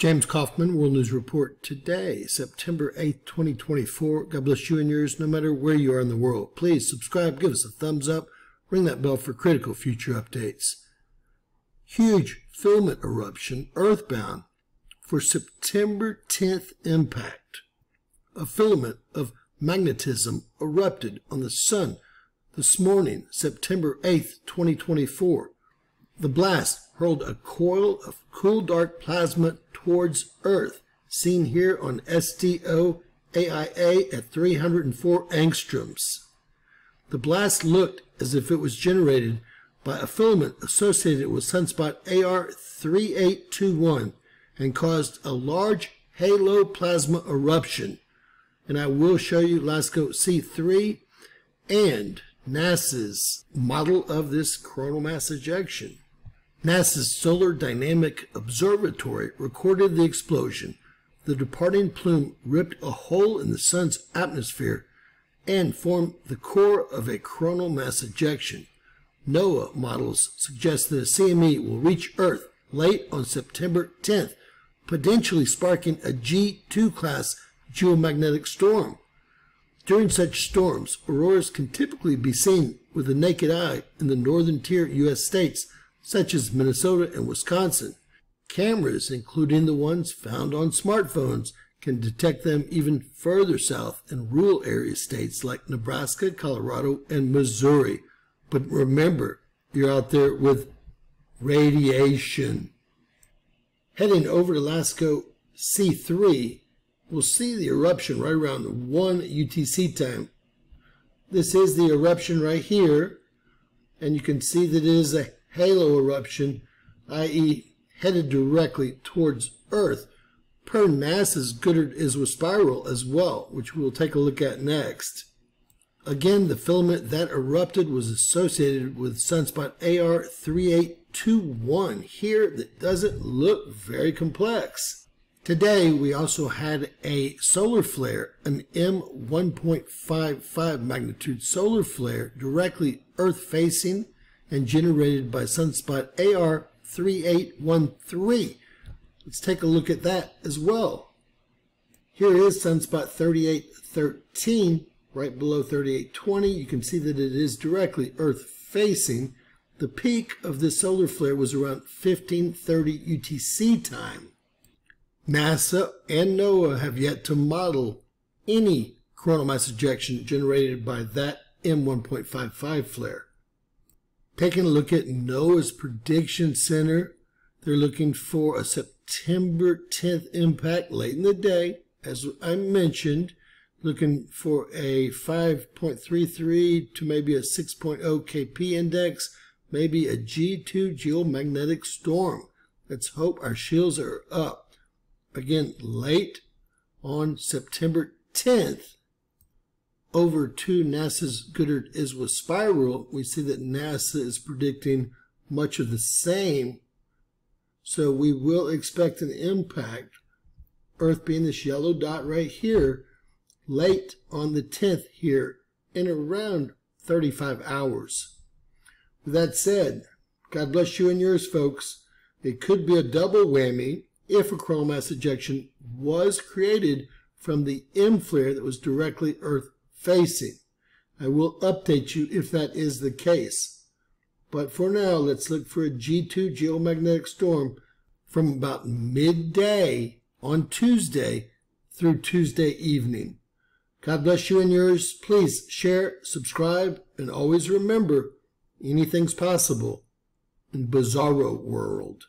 James Kaufman, World News Report today, September 8th, 2024. God bless you and yours no matter where you are in the world. Please subscribe, give us a thumbs up, ring that bell for critical future updates. Huge filament eruption earthbound for September 10th impact. A filament of magnetism erupted on the sun this morning, September 8th, 2024. The blast hurled a coil of cool dark plasma towards Earth, seen here on SDO AIA at 304 angstroms. The blast looked as if it was generated by a filament associated with sunspot AR3821 and caused a large halo plasma eruption. And I will show you LASCO C3 and NASA's model of this coronal mass ejection. NASA's Solar Dynamic Observatory recorded the explosion. The departing plume ripped a hole in the sun's atmosphere and formed the core of a coronal mass ejection. NOAA models suggest that a CME will reach Earth late on September 10th, potentially sparking a G2 class geomagnetic storm. During such storms, auroras can typically be seen with the naked eye in the northern tier U.S. states such as Minnesota and Wisconsin. Cameras, including the ones found on smartphones, can detect them even further south in rural area states like Nebraska, Colorado, and Missouri. But remember, you're out there with radiation. Heading over to LASCO C3, we'll see the eruption right around 1 UTC time. This is the eruption right here, and you can see that it is a halo eruption, i.e. headed directly towards Earth, per NASA's Goddard Iswa spiral as well, which we'll take a look at next. Again, the filament that erupted was associated with sunspot AR3821 here that doesn't look very complex. Today, we also had a solar flare, an M1.55 magnitude solar flare directly Earth facing and generated by sunspot AR3813. Let's take a look at that as well. Here is sunspot 3813 right below 3820. You can see that it is directly Earth facing. The peak of this solar flare was around 1530 UTC time. NASA and NOAA have yet to model any coronal mass ejection generated by that M1.55 flare. Taking a look at NOAA's prediction center, they're looking for a September 10th impact late in the day, as I mentioned, looking for a 5.33 to maybe a 6.0 KP index, maybe a G2 geomagnetic storm. Let's hope our shields are up. Again, late on September 10th, over to NASA's Goddard Iswa spiral, we see that NASA is predicting much of the same. So we will expect an impact, Earth being this yellow dot right here, late on the 10th here in around 35 hours. With that said, God bless you and yours, folks. It could be a double whammy if a coronal mass ejection was created from the M flare that was directly Earth facing. I will update you if that is the case. But for now, let's look for a G2 geomagnetic storm from about midday on Tuesday through Tuesday evening. God bless you and yours. Please share, subscribe, and always remember anything's possible in Bizarro World.